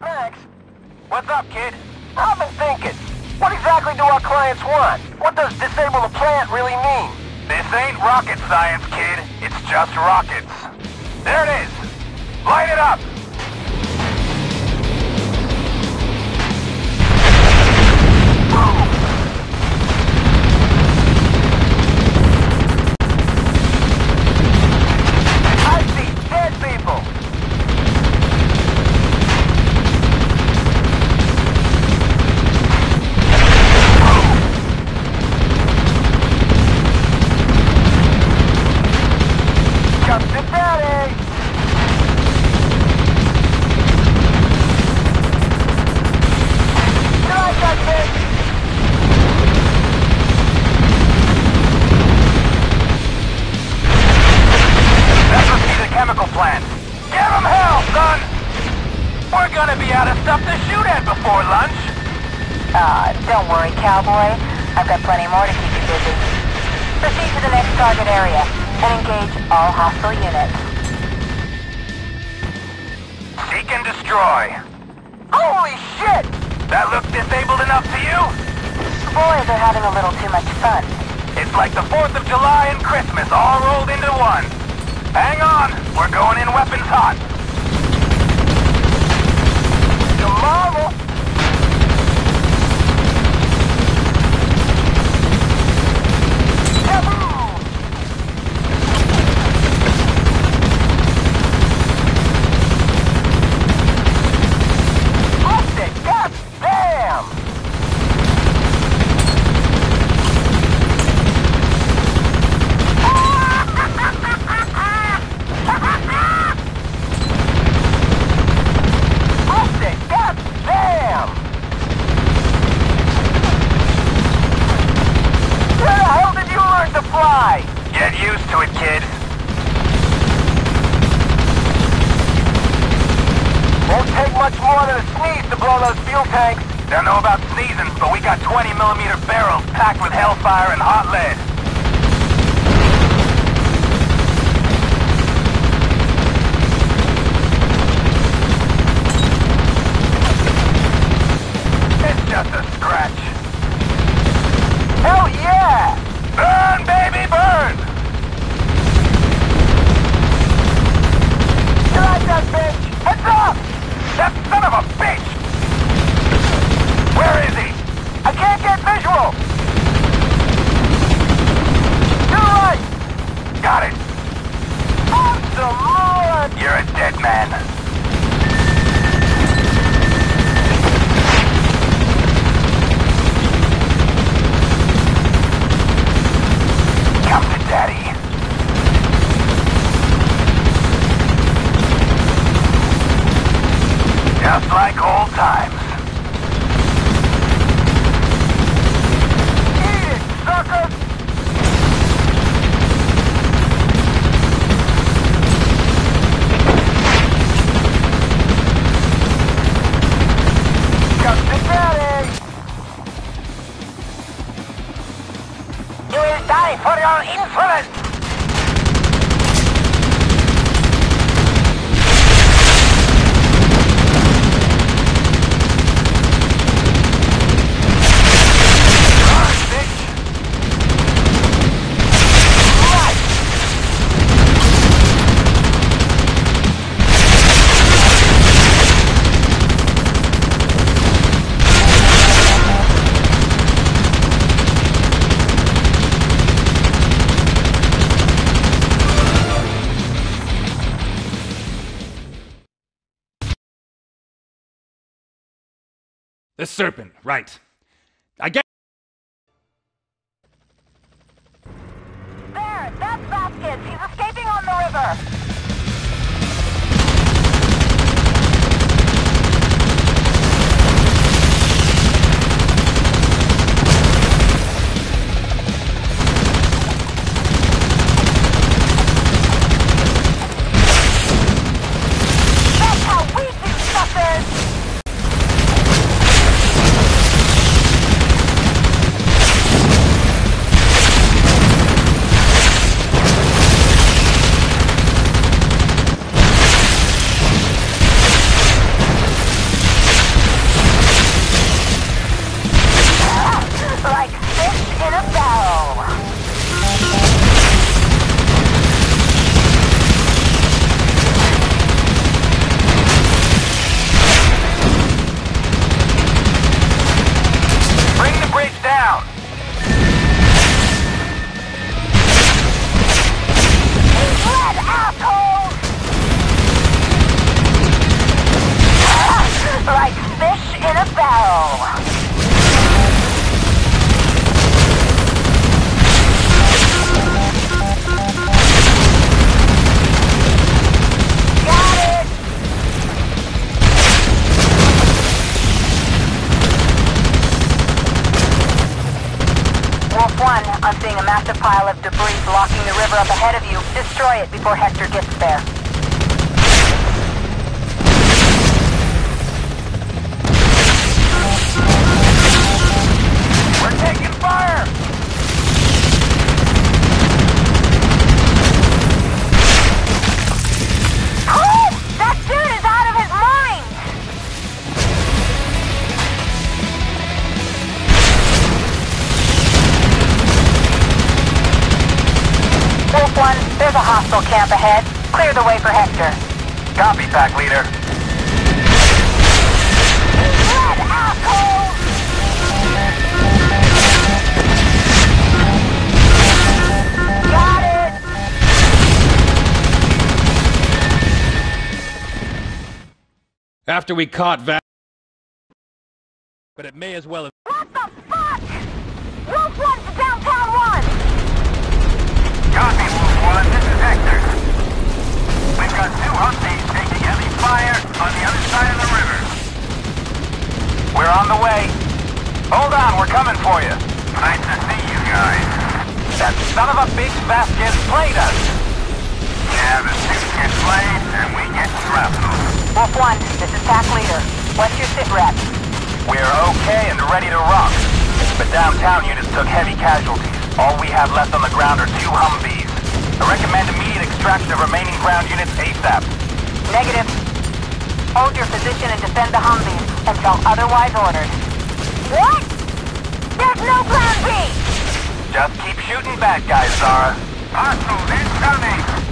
Thanks. What's up, kid? I've been thinking. What exactly do our clients want? What does disable the plant really mean? This ain't rocket science, kid. It's just rockets. There it is. Light it up. Just a daddy. That the chemical plant. Give hell, son! We're gonna be out of stuff to shoot at before lunch. Ah, don't worry, cowboy. I've got plenty more to keep you busy. Proceed to the next target area and engage all hostile units. Seek and destroy. Holy shit! That look disabled enough to you? Boys are having a little too much fun. It's like the 4th of July and Christmas all rolled into one. Hang on, we're going in weapons hot. Used to it, kid. Won't take much more than a sneeze to blow those fuel tanks. Don't know about sneezing, but we got 20 millimeter barrels packed with hellfire and hot lead. The serpent, right. I get. There! That's Vasquez! He's escaping on the river! Fish in a barrel. Got it! Wolf 1, I'm seeing a massive pile of debris blocking the river up ahead of you. Destroy it before Hector gets there. Hostile camp ahead. Clear the way for Hector. Copy, pack leader. Red asshole! Got it! After we caught Va- But it may as well have. What the fuck? Wolf 1 to downtown 1! Copy, Wolf One. This is Hector. We've got two Humvees taking heavy fire on the other side of the river. We're on the way. Hold on, we're coming for you. Nice to see you guys. That son of a played us. Yeah, the suits get played and we get shrapnel. Wolf 1, this is Pack Leader. What's your sit rep? We're okay and ready to rock. But downtown units took heavy casualties. All we have left on the ground are two Humvees. I recommend immediate extraction of remaining ground units ASAP. Negative. Hold your position and defend the Humvees until otherwise ordered. What? There's no plan B! Just keep shooting bad guys, Zara. Hostiles incoming!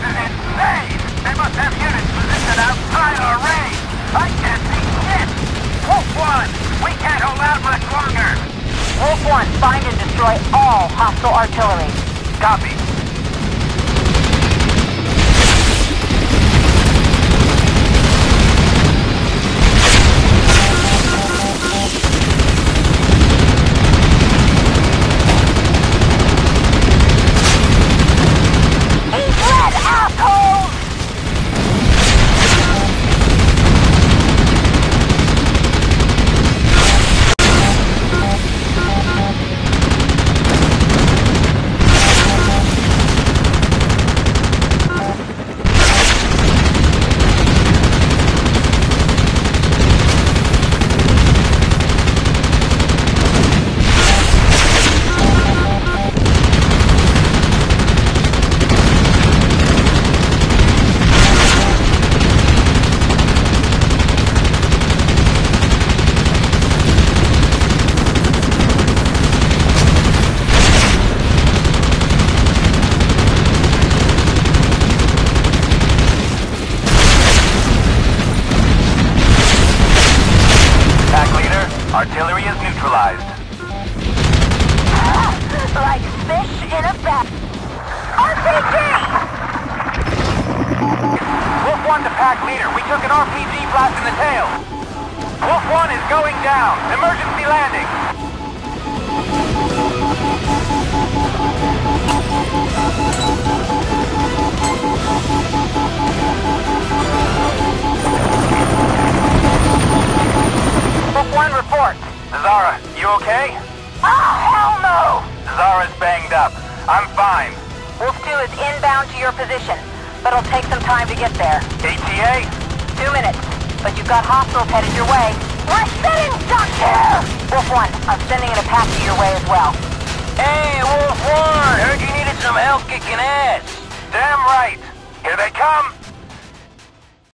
Is insane. They must have units positioned outside our range. I can't see shit. Wolf One, we can't hold out much longer. Wolf 1, find and destroy all hostile artillery. Copy. took an RPG blast in the tail. Wolf 1 is going down. Emergency landing. Wolf 1 report. Zara, you okay? Oh, hell no! Zara's banged up. I'm fine. Wolf 2 is inbound to your position, but it'll take some time to get there. ATA, Two minutes, but you've got hostiles headed your way. We're sending Doctor! Wolf 1, I'm sending an Apache your way as well. Hey, Wolf One! Heard you needed some help kicking ass. Damn right. Here they come.